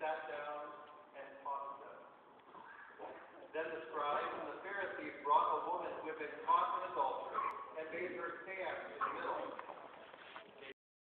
sat down and taught them. Then the scribes and the Pharisees brought a woman who had been caught in adultery and made her stand in the